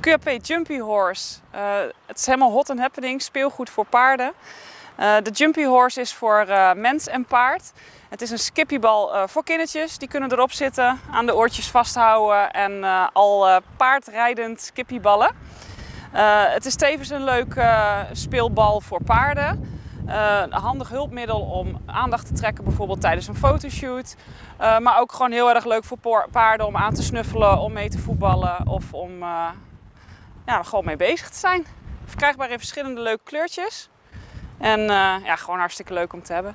QAP Jumpy Horse. Uh, het is helemaal hot and happening, speelgoed voor paarden. Uh, de Jumpy Horse is voor uh, mens en paard. Het is een skippiebal voor kindertjes. Die kunnen erop zitten, aan de oortjes vasthouden en al paardrijdend skippieballen. het is tevens een leuk speelbal voor paarden. Een handig hulpmiddel om aandacht te trekken, bijvoorbeeld tijdens een fotoshoot. Maar ook gewoon heel erg leuk voor paarden om aan te snuffelen, om mee te voetballen of om ja, gewoon mee bezig te zijn. Verkrijgbaar in verschillende leuke kleurtjes. En ja, gewoon hartstikke leuk om te hebben.